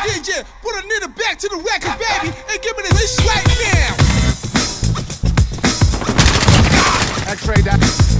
DJ, put a nigga back to the record, baby, and give me this right now. X-ray that.